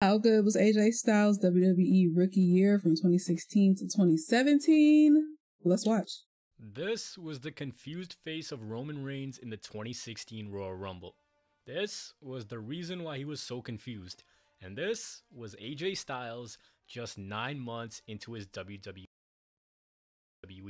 How good was AJ Styles WWE rookie year from 2016 to 2017? Let's watch. This was the confused face of Roman Reigns in the 2016 Royal Rumble. This was the reason why he was so confused. And this was AJ Styles just nine months into his WWE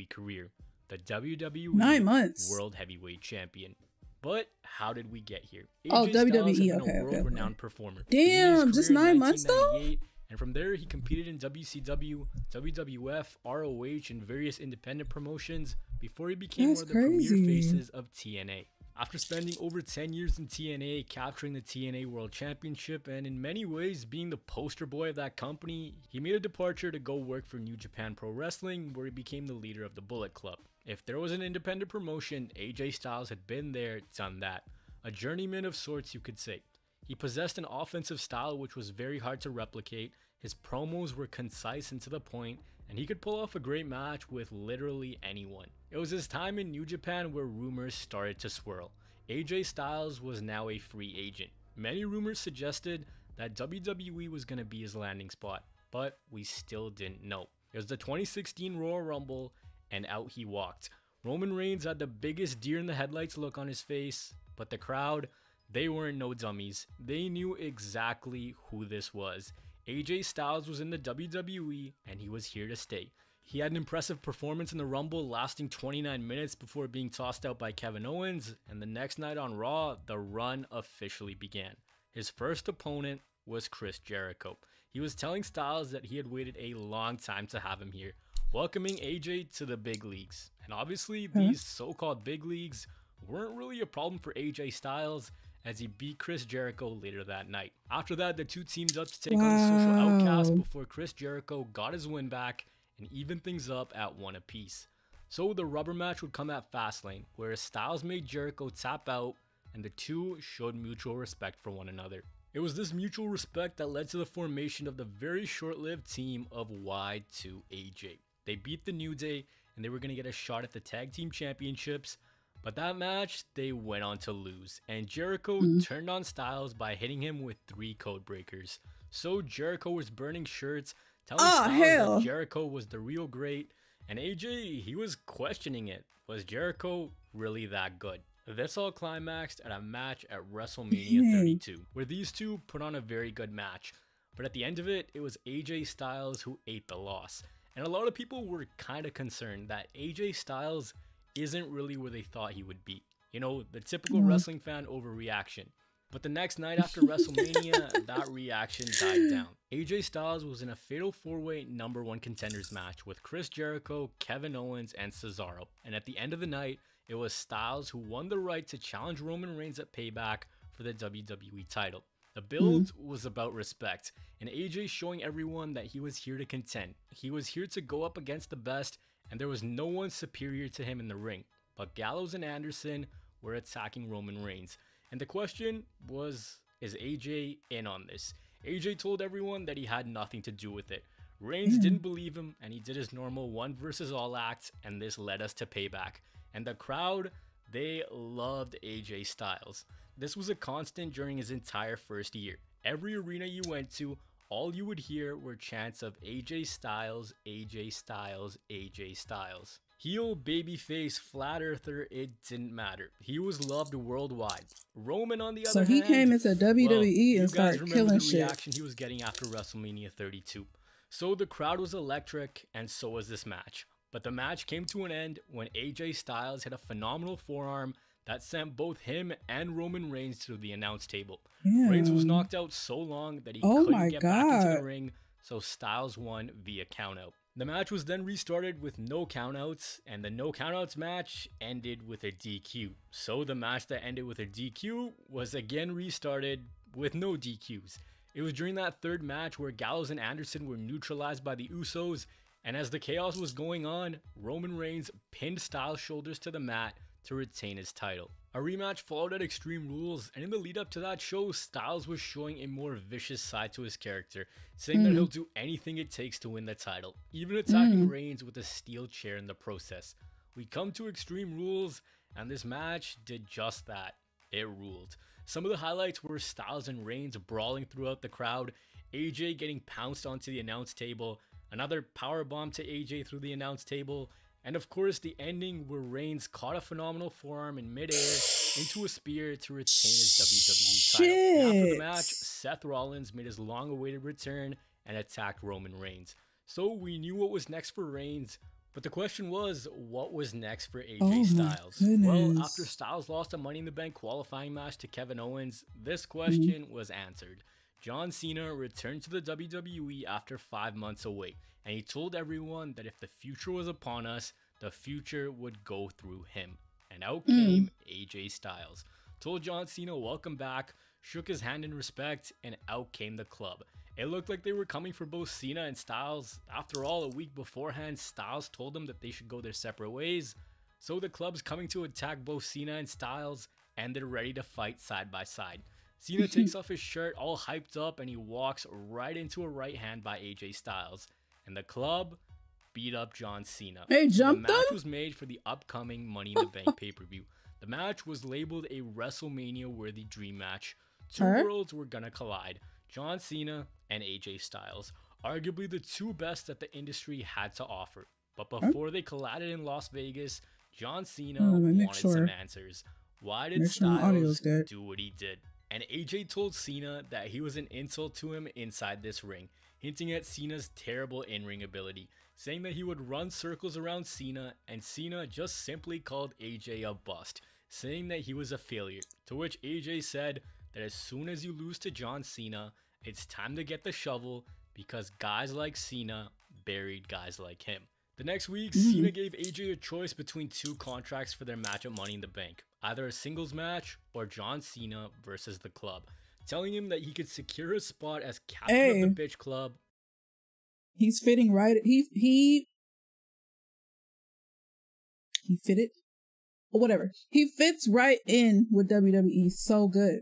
career, the WWE nine months. World Heavyweight Champion. But how did we get here? AJ oh, WWE, okay, a world-renowned okay. performer. Damn, just nine months though. And from there, he competed in WCW, WWF, ROH, and various independent promotions before he became That's one of the crazy. premier faces of TNA. After spending over 10 years in TNA, capturing the TNA World Championship, and in many ways being the poster boy of that company, he made a departure to go work for New Japan Pro Wrestling, where he became the leader of the Bullet Club. If there was an independent promotion, AJ Styles had been there, done that. A journeyman of sorts, you could say. He possessed an offensive style which was very hard to replicate, his promos were concise and to the point, and he could pull off a great match with literally anyone. It was his time in New Japan where rumors started to swirl. AJ Styles was now a free agent. Many rumors suggested that WWE was going to be his landing spot, but we still didn't know. It was the 2016 Royal Rumble, and out he walked. Roman Reigns had the biggest deer in the headlights look on his face, but the crowd, they weren't no dummies. They knew exactly who this was. AJ Styles was in the WWE and he was here to stay. He had an impressive performance in the Rumble, lasting 29 minutes before being tossed out by Kevin Owens, and the next night on Raw, the run officially began. His first opponent was Chris Jericho. He was telling Styles that he had waited a long time to have him here, welcoming AJ to the big leagues. And obviously, hmm. these so called big leagues weren't really a problem for AJ Styles as he beat Chris Jericho later that night. After that, the two teamed up to take wow. on the Social Outcast before Chris Jericho got his win back and even things up at one apiece. So the rubber match would come at Fastlane, where Styles made Jericho tap out and the two showed mutual respect for one another. It was this mutual respect that led to the formation of the very short-lived team of Y2AJ. They beat the New Day and they were going to get a shot at the tag team championships, but that match they went on to lose and Jericho mm-hmm. turned on Styles by hitting him with three code breakers. So Jericho was burning shirts telling oh, Styles hell. that Jericho was the real great, and AJ he was questioning it. Was Jericho really that good? This all climaxed at a match at WrestleMania 32, where these two put on a very good match. But at the end of it, it was AJ Styles who ate the loss. And a lot of people were kind of concerned that AJ Styles isn't really where they thought he would be. You know, the typical mm-hmm. wrestling fan overreaction. But the next night after WrestleMania, that reaction died down. AJ Styles was in a fatal four-way number one contenders match with Chris Jericho, Kevin Owens, and Cesaro. And at the end of the night, it was Styles who won the right to challenge Roman Reigns at Payback for the WWE title. The build mm-hmm. was about respect, and AJ showing everyone that he was here to contend. He was here to go up against the best, and there was no one superior to him in the ring. But Gallows and Anderson were attacking Roman Reigns. And the question was, is AJ in on this? AJ told everyone that he had nothing to do with it. Reigns mm. didn't believe him and he did his normal one versus all act and this led us to payback. And the crowd, they loved AJ Styles. This was a constant during his entire first year. Every arena you went to, all you would hear were chants of AJ Styles, AJ Styles, AJ Styles. Heel, babyface, flat earther, it didn't matter. He was loved worldwide. Roman, on the other hand, so he came into WWE well, and started killing the shit. reaction he was getting after WrestleMania 32. So the crowd was electric, and so was this match. But the match came to an end when AJ Styles hit a phenomenal forearm that sent both him and Roman Reigns to the announce table. Reigns was knocked out so long that he oh couldn't get God. back into the ring, so Styles won via countout. The match was then restarted with no countouts, and the no countouts match ended with a DQ. So the match that ended with a DQ was again restarted with no DQs. It was during that third match where Gallows and Anderson were neutralized by the Usos, and as the chaos was going on, Roman Reigns pinned Styles' shoulders to the mat to retain his title. A rematch followed at Extreme Rules, and in the lead up to that show, Styles was showing a more vicious side to his character, saying mm. that he'll do anything it takes to win the title, even attacking mm. Reigns with a steel chair in the process. We come to Extreme Rules, and this match did just that. It ruled. Some of the highlights were Styles and Reigns brawling throughout the crowd, AJ getting pounced onto the announce table, another power bomb to AJ through the announce table, and of course the ending where Reigns caught a phenomenal forearm in midair into a spear to retain his WWE title. And after the match, Seth Rollins made his long-awaited return and attacked Roman Reigns. So we knew what was next for Reigns, but the question was, what was next for AJ oh Styles? Well, after Styles lost a Money in the Bank qualifying match to Kevin Owens, this question mm-hmm. was answered. John Cena returned to the WWE after five months away, and he told everyone that if the future was upon us, the future would go through him. And out mm. came AJ Styles. Told John Cena welcome back, shook his hand in respect, and out came the club. It looked like they were coming for both Cena and Styles. After all, a week beforehand, Styles told them that they should go their separate ways. So the club's coming to attack both Cena and Styles, and they're ready to fight side by side. Cena takes off his shirt all hyped up and he walks right into a right hand by AJ Styles. And the club beat up John Cena. Jumped The match was made for the upcoming Money in the Bank pay-per-view. The match was labeled a WrestleMania worthy dream match. Two worlds were gonna collide. John Cena and AJ Styles, arguably the two best that the industry had to offer. But before they collided in Las Vegas, John Cena oh, wanted sure. some answers. Why did make Styles sure do what he did? And AJ told Cena that he was an insult to him inside this ring, hinting at Cena's terrible in ring ability, saying that he would run circles around Cena, and Cena just simply called AJ a bust, saying that he was a failure. To which AJ said that as soon as you lose to John Cena, it's time to get the shovel because guys like Cena buried guys like him. The next week, mm. Cena gave AJ a choice between two contracts for their match at Money in the Bank either a singles match or John Cena versus the club, telling him that he could secure a spot as captain hey, of the bitch club. He's fitting right. He he he fitted or whatever. He fits right in with WWE so good.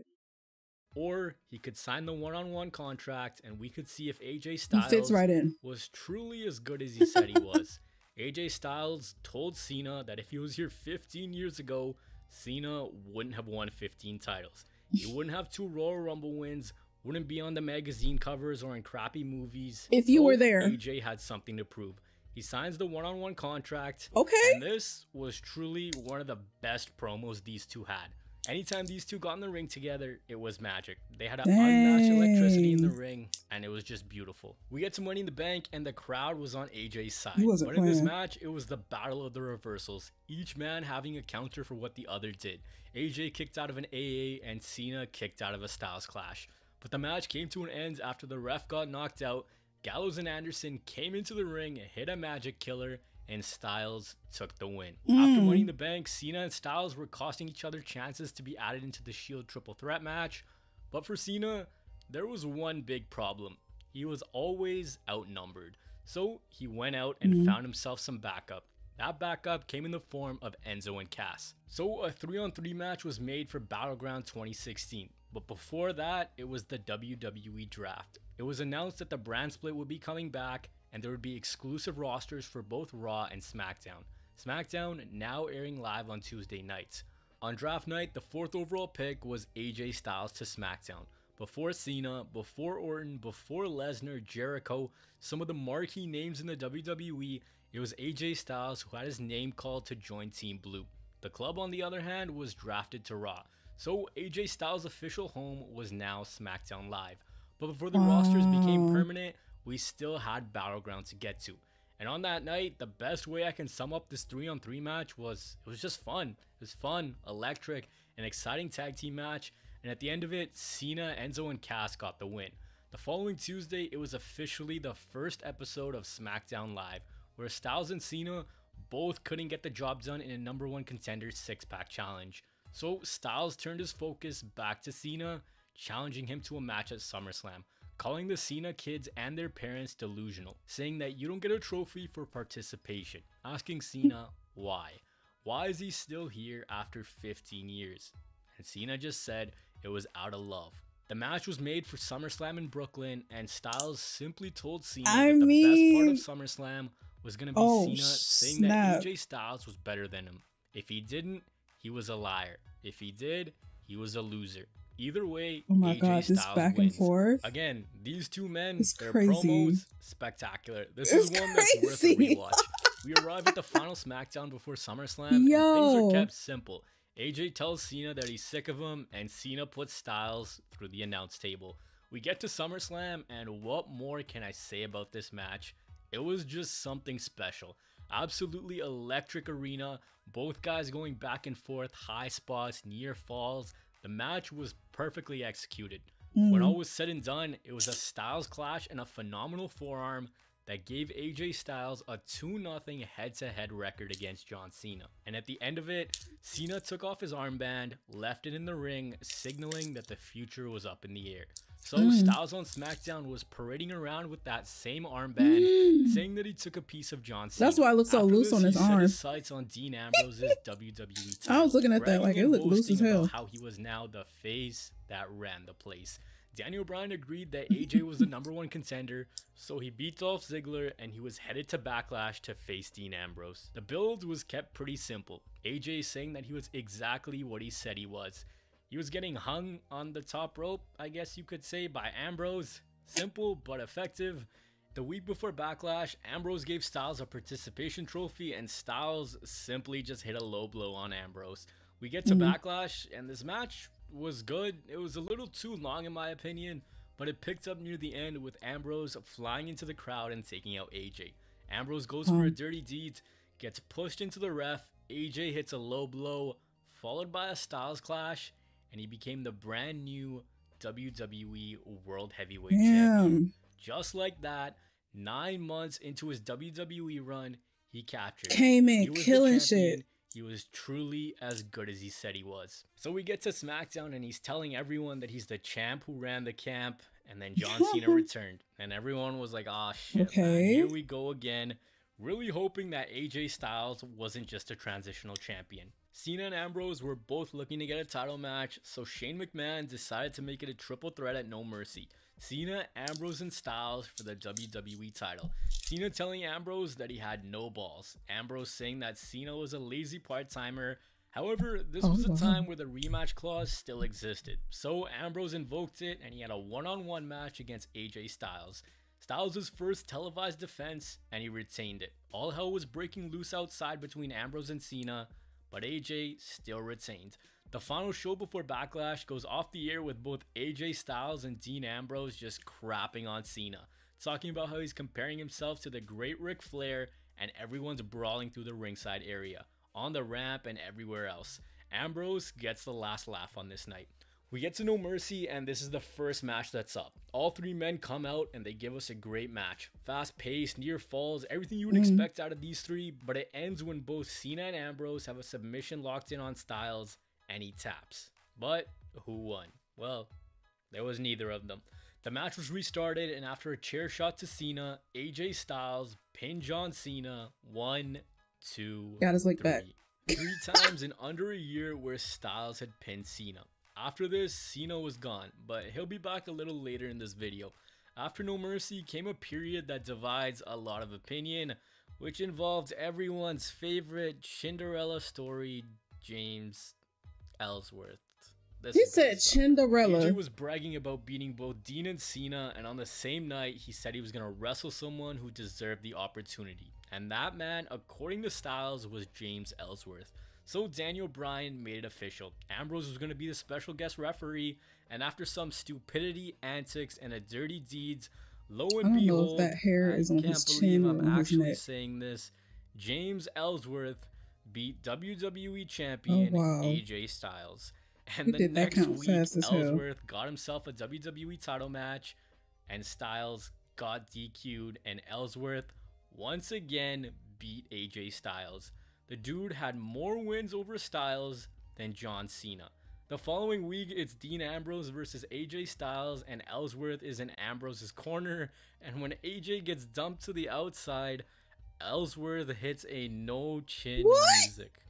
Or he could sign the one-on-one contract, and we could see if AJ Styles he fits right in. was truly as good as he said he was. AJ Styles told Cena that if he was here 15 years ago, Cena wouldn't have won 15 titles. He wouldn't have two Royal Rumble wins, wouldn't be on the magazine covers or in crappy movies. If you were there, AJ had something to prove. He signs the one-on-one contract. Okay. And this was truly one of the best promos these two had. Anytime these two got in the ring together, it was magic. They had an unmatched electricity in the ring, and it was just beautiful. We get some Money in the Bank, and the crowd was on AJ's side. But in this match, it was the battle of the reversals, each man having a counter for what the other did. AJ kicked out of an AA, and Cena kicked out of a Styles Clash. But the match came to an end after the ref got knocked out. Gallows and Anderson came into the ring and hit a magic killer, and Styles took the win. Mm. After winning the bank, Cena and Styles were costing each other chances to be added into the Shield triple threat match. But for Cena, there was one big problem. He was always outnumbered. So he went out and mm. found himself some backup. That backup came in the form of Enzo and Cass. So a 3 on 3 match was made for Battleground 2016. But before that, it was the WWE draft. It was announced that the brand split would be coming back and there would be exclusive rosters for both Raw and SmackDown. SmackDown now airing live on Tuesday nights. On draft night, the fourth overall pick was AJ Styles to SmackDown. Before Cena, before Orton, before Lesnar, Jericho, some of the marquee names in the WWE, it was AJ Styles who had his name called to join Team Blue. The club, on the other hand, was drafted to Raw. So AJ Styles' official home was now SmackDown Live. But before the rosters became permanent, we still had Battleground to get to. And on that night, the best way I can sum up this 3 on 3 match was it was just fun. It was fun, electric, an exciting tag team match. And at the end of it, Cena, Enzo, and Cass got the win. The following Tuesday, it was officially the first episode of SmackDown Live, where Styles and Cena both couldn't get the job done in a number one contender six pack challenge. So Styles turned his focus back to Cena, challenging him to a match at SummerSlam calling the Cena kids and their parents delusional, saying that you don't get a trophy for participation, asking Cena why. Why is he still here after 15 years? And Cena just said it was out of love. The match was made for SummerSlam in Brooklyn, and Styles simply told Cena I that the mean... best part of SummerSlam was going to be oh, Cena saying snap. that AJ Styles was better than him. If he didn't, he was a liar. If he did, he was a loser. Either way, oh my AJ god, Styles this back wins. and forth. Again, these two men, It's their crazy. promos, spectacular. This It's is one that's worth a crazy. rewatch. we arrive at the final SmackDown before SummerSlam, and Yo. things are kept simple. AJ tells Cena that he's sick of him, and Cena puts Styles through the announce table. We get to SummerSlam, and what more can I say about this match? It was just something special. Absolutely electric arena, both guys going back and forth, high spots, near falls. The match was perfectly executed. When Mm. all was said and done, it was a Styles clash and a phenomenal forearm that gave AJ Styles a 2 0 head to head record against John Cena. And at the end of it, Cena took off his armband, left it in the ring, signaling that the future was up in the air. So Mm. Styles on SmackDown was parading around with that same armband, Mm. saying that he took a piece of John Cena. That's why it looked so After loose this, on he his set arm. His sights on Dean Ambrose's WWE title. I was looking at that like, it looked loose as hell. How he was now the face that ran the place. Daniel Bryan agreed that AJ was the number one contender, so he beat Dolph Ziggler and he was headed to Backlash to face Dean Ambrose. The build was kept pretty simple. AJ saying that he was exactly what he said he was. He was getting hung on the top rope, I guess you could say, by Ambrose. Simple but effective. The week before Backlash, Ambrose gave Styles a participation trophy, and Styles simply just hit a low blow on Ambrose. We get to Mhm. Backlash, and this match was good. It was a little too long, in my opinion, but it picked up near the end with Ambrose flying into the crowd and taking out AJ. Ambrose goes for a Um. dirty deed, gets pushed into the ref. AJ hits a low blow, followed by a Styles clash, and he became the brand new WWE World Heavyweight Champion. Just like that, nine months into his WWE run, he captured. it. Came in killing shit. He was truly as good as he said he was. So we get to SmackDown and he's telling everyone that he's the champ who ran the camp. And then John Cena returned. And everyone was like, ah, shit, man, Okay. here we go again. Really hoping that AJ Styles wasn't just a transitional champion. Cena and Ambrose were both looking to get a title match, so Shane McMahon decided to make it a triple threat at No Mercy. Cena, Ambrose, and Styles for the WWE title. Cena telling Ambrose that he had no balls. Ambrose saying that Cena was a lazy part timer. However, this Oh, was a oh, time where the rematch clause still existed. So Ambrose invoked it and he had a one on one match against AJ Styles. Styles' first televised defense and he retained it. All hell was breaking loose outside between Ambrose and Cena, but AJ still retained. The final show before Backlash goes off the air with both AJ Styles and Dean Ambrose just crapping on Cena, talking about how he's comparing himself to the great Ric Flair and everyone's brawling through the ringside area, on the ramp and everywhere else. Ambrose gets the last laugh on this night. We get to No Mercy, and this is the first match that's up. All three men come out and they give us a great match. Fast paced, near falls, everything you would Mhm. expect out of these three, but it ends when both Cena and Ambrose have a submission locked in on Styles and he taps. But who won? Well, there was neither of them. The match was restarted, and after a chair shot to Cena, AJ Styles pinned John Cena one, two, Got leg back. three. Three times in under a year where Styles had pinned Cena. After this, Cena was gone, but he'll be back a little later in this video. After No Mercy came a period that divides a lot of opinion, which involved everyone's favorite Cinderella story, James Ellsworth. This He said good stuff. AJ Cinderella. was bragging about beating both Dean and Cena, and on the same night, he said he was going to wrestle someone who deserved the opportunity. And that man, according to Styles, was James Ellsworth. So Daniel Bryan made it official. Ambrose was going to be the special guest referee, and after some stupidity, antics, and a dirty deeds, lo and I don't know if behold, that hair I is on can't his believe chin I'm actually saying this. James Ellsworth beat WWE oh, champion Oh, wow. AJ Styles. And He the next week. Ellsworth got himself a WWE title match, and Styles got DQ'd, and Ellsworth once again beat AJ Styles. The dude had more wins over Styles than John Cena. The following week, it's Dean Ambrose versus AJ Styles, and Ellsworth is in Ambrose's corner. And when AJ gets dumped to the outside, Ellsworth hits a no chin What? music.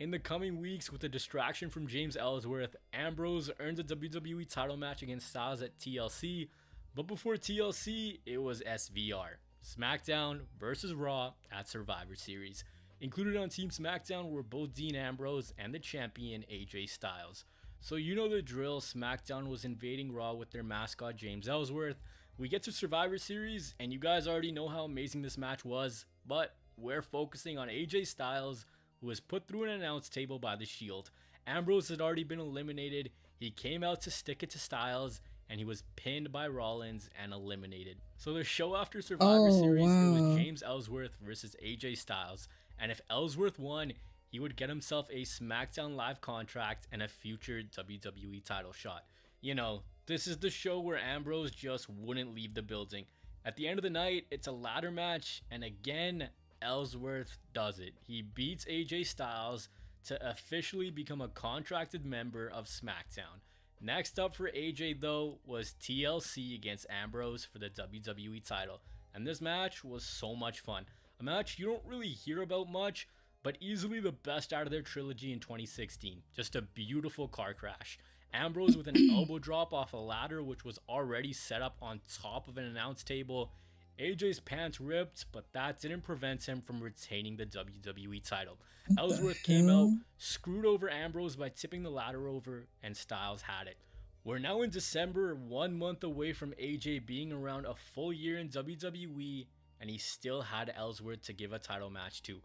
In the coming weeks, with the distraction from James Ellsworth, Ambrose earned a WWE title match against Styles at TLC. But before TLC, it was SVR SmackDown versus Raw at Survivor Series. Included on Team SmackDown were both Dean Ambrose and the champion AJ Styles. So you know the drill, SmackDown was invading Raw with their mascot James Ellsworth. We get to Survivor Series, and you guys already know how amazing this match was, but we're focusing on AJ Styles, who was put through an announce table by The Shield. Ambrose had already been eliminated, he came out to stick it to Styles, and he was pinned by Rollins and eliminated. So the show after Survivor oh, Series wow. it was James Ellsworth versus AJ Styles, and if Ellsworth won, he would get himself a SmackDown Live contract and a future WWE title shot. You know, this is the show where Ambrose just wouldn't leave the building. At the end of the night, it's a ladder match, and again, Ellsworth does it. He beats AJ Styles to officially become a contracted member of SmackDown. Next up for AJ though was TLC against Ambrose for the WWE title, and this match was so much fun. A match you don't really hear about much, but easily the best out of their trilogy in 2016. Just a beautiful car crash. Ambrose with an elbow drop off a ladder which was already set up on top of an announce table. AJ's pants ripped, but that didn't prevent him from retaining the WWE title. Ellsworth came out, screwed over Ambrose by tipping the ladder over, and Styles had it. We're now in December, one month away from AJ being around a full year in WWE, and he still had Ellsworth to give a title match to.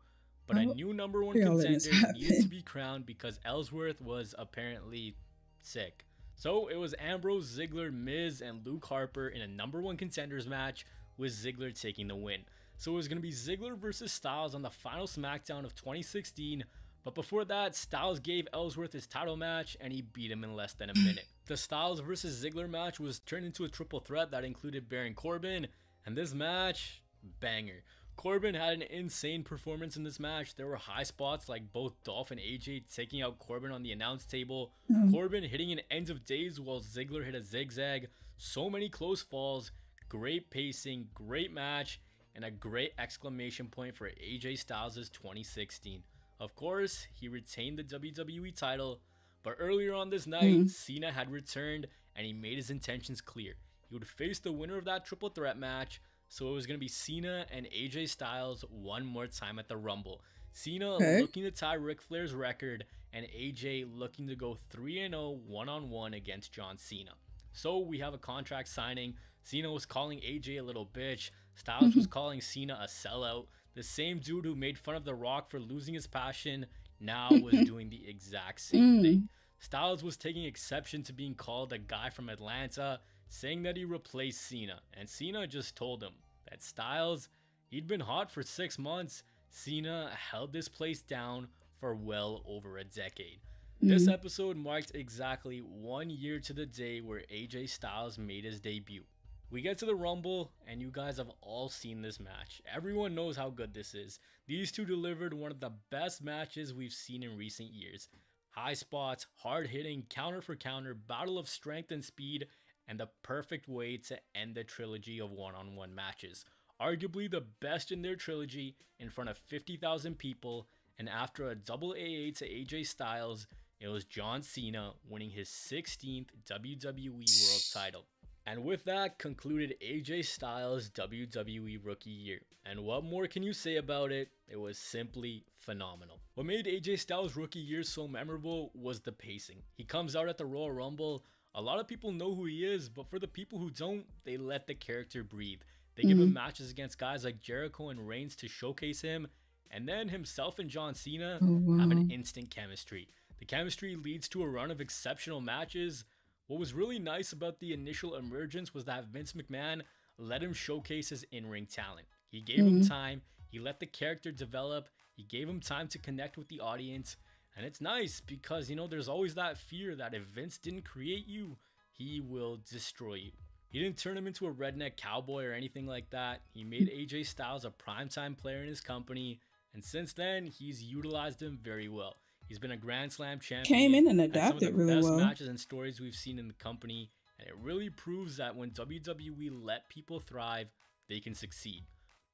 But a new number one contender needed to be crowned because Ellsworth was apparently sick. So it was Ambrose, Ziggler, Miz, and Luke Harper in a number one contenders match with Ziggler taking the win. So it was going to be Ziggler versus Styles on the final SmackDown of 2016. But before that, Styles gave Ellsworth his title match and he beat him in less than a minute. The Styles versus Ziggler match was turned into a triple threat that included Baron Corbin, and this match, banger. Corbin had an insane performance in this match. There were high spots like both Dolph and AJ taking out Corbin on the announce table. Mm. Corbin hitting an end of days while Ziggler hit a zigzag. So many close falls. Great pacing, great match, and a great exclamation point for AJ Styles' 2016. Of course, he retained the WWE title, but earlier on this night, mm. Cena had returned and he made his intentions clear. He would face the winner of that triple threat match so it was going to be Cena and AJ Styles one more time at the Rumble. Cena okay. looking to tie Ric Flair's record, and AJ looking to go 3 0 one on one against John Cena. So we have a contract signing. Cena was calling AJ a little bitch. Styles was calling Cena a sellout. The same dude who made fun of The Rock for losing his passion now was doing the exact same mm. thing. Styles was taking exception to being called a guy from Atlanta saying that he replaced Cena, and Cena just told him that Styles, he'd been hot for six months. Cena held this place down for well over a decade. Mm-hmm. This episode marked exactly one year to the day where AJ Styles made his debut. We get to the Rumble, and you guys have all seen this match. Everyone knows how good this is. These two delivered one of the best matches we've seen in recent years. High spots, hard hitting, counter for counter, battle of strength and speed, and the perfect way to end the trilogy of one on one matches. Arguably the best in their trilogy in front of 50,000 people, and after a double AA to AJ Styles, it was John Cena winning his 16th WWE World title. And with that concluded AJ Styles' WWE Rookie Year. And what more can you say about it? It was simply phenomenal. What made AJ Styles' Rookie Year so memorable was the pacing. He comes out at the Royal Rumble a lot of people know who he is, but for the people who don't, they let the character breathe. They mm-hmm. give him mm-hmm. matches against guys like Jericho and Reigns to showcase him, and then himself and John Cena oh, wow. have an instant chemistry. The chemistry leads to a run of exceptional matches. What was really nice about the initial emergence was that Vince McMahon let him showcase his in ring talent. He gave mm-hmm. him time, he let the character develop, he gave him time to connect with the audience, and it's nice because, you know, there's always that fear that if Vince didn't create you, he will destroy you. He didn't turn him into a redneck cowboy or anything like that. He made AJ Styles a primetime player in his company, and since then, he's utilized him very well. He's been a Grand Slam champion. Came in and adapted some of the really best well. matches and stories we've seen in the company, and it really proves that when WWE let people thrive, they can succeed.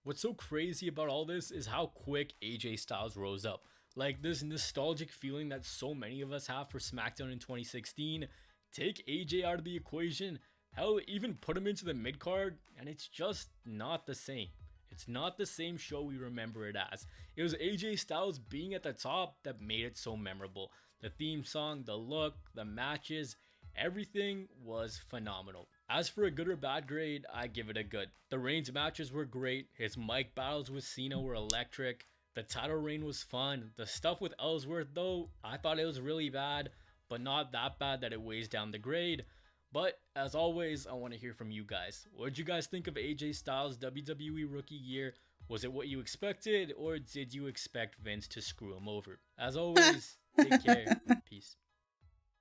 What's so crazy about all this is how quick AJ Styles rose up. Like this nostalgic feeling that so many of us have for SmackDown in 2016. Take AJ out of the equation, hell, even put him into the mid card, and it's just not the same. It's not the same show we remember it as. It was AJ Styles being at the top that made it so memorable. The theme song, the look, the matches, everything was phenomenal. As for a good or bad grade, I give it a good. The Reigns matches were great, his mic battles with Cena were electric, the title reign was fun. The stuff with Ellsworth, though, I thought it was really bad, but not that bad that it weighs down the grade. But as always, I want to hear from you guys. What did you guys think of AJ Styles' WWE rookie year? Was it what you expected, or did you expect Vince to screw him over? As always, take care. Peace.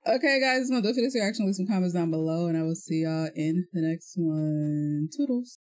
Okay, guys, don't forget to reaction, leave some comments down below, and I will see y'all in the next one. Toodles.